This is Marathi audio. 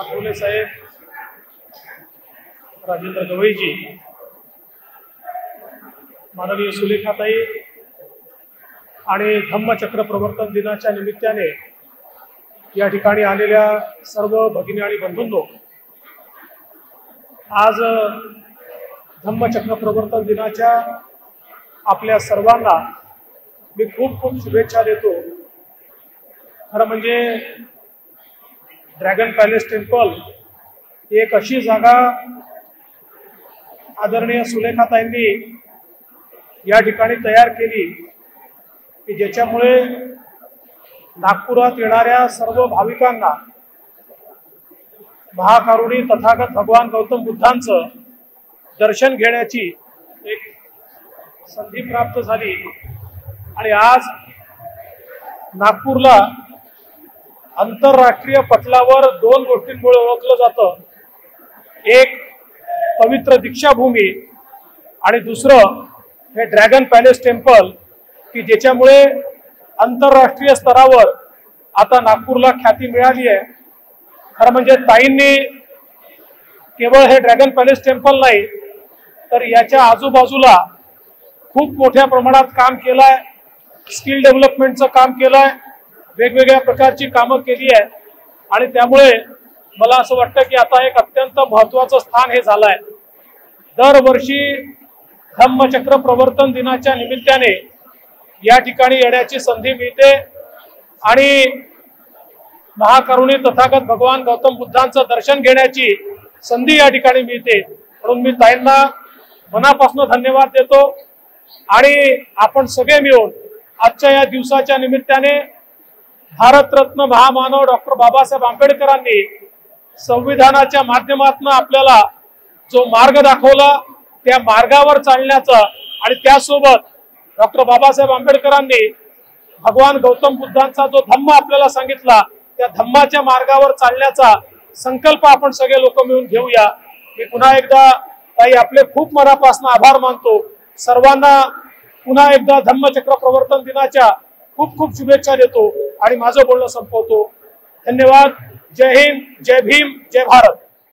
आठवले साहेब राजेंद्र गवईजी माननीय सुलेखाताई आणि धम्मचक्र प्रवर्तन दिनाच्या निमित्ताने या ठिकाणी आलेल्या सर्व भगिनी आणि बंधूंनो आज धम्मचक्र प्रवर्तन दिनाच्या आपल्या सर्वांना मी खूप खूप शुभेच्छा देतो. खरं म्हणजे ड्रॅगन पॅलेस टेम्पल ही एक अशी जागा आदरणीय सुलेखाताईंनी या ठिकाणी तयार केली की ज्याच्यामुळे नागपुरात येणाऱ्या सर्व भाविकांना महाकारुणी तथागत भगवान गौतम बुद्धांचं दर्शन घेण्याची एक संधी प्राप्त झाली. आणि आज नागपूरला आंतरराष्ट्रीय पटलावर दोन गोष्टींमुळे ओळखलं जातं. एक पवित्र दीक्षाभूमी आणि दुसरं हे ड्रॅगन पॅलेस टेम्पल की ज्याच्यामुळे आंतरराष्ट्रीय स्तरावर आता नागपूरला ख्याती मिळाली आहे. खरं म्हणजे ताईंनी केवळ हे ड्रॅगन पॅलेस टेम्पल नाही तर याच्या आजूबाजूला खूप मोठ्या प्रमाणात काम केलं आहे स्किल डेव्हलपमेंटचं काम केलं आहे वेगवेगळ्या प्रकारची कामं केली आहे. आणि त्यामुळे मला असं वाटतं की आता एक अत्यंत महत्वाचं स्थान हे झालं आहे दरवर्षी धम्मचक्र प्रवर्तन दिनाच्या निमित्ताने या ठिकाणी येण्याची संधी मिळते आणि महाकरुणी तथागत भगवान गौतम बुद्धांचं दर्शन घेण्याची संधी या ठिकाणी मिळते. म्हणून मी ताईंना मनापासून धन्यवाद देतो. आणि आपण सगळे मिळून आजच्या या दिवसाच्या निमित्ताने भारतरत्न महामानव डॉक्टर बाबासाहेब आंबेडकरांनी संविधानाच्या माध्यमातून आपल्याला जो मार्ग दाखवला त्या मार्गावर चालण्याचा आणि त्यासोबत डॉक्टर बाबासाहेब आंबेडकरांनी भगवान गौतम बुद्धांचा जो धम्म आपल्याला सांगितला त्या धम्माच्या मार्गावर चालण्याचा संकल्प आपण सगळे लोक मिळून घेऊया. मी पुन्हा एकदा ताई आपले खूप मनापासून आभार मानतो. सर्वांना पुन्हा एकदा धम्मचक्र प्रवर्तन दिनाच्या खूप खूप शुभेच्छा देतो. आणि माझं बोलणं संपवतो. धन्यवाद. जय हिंद जय भीम जय भारत.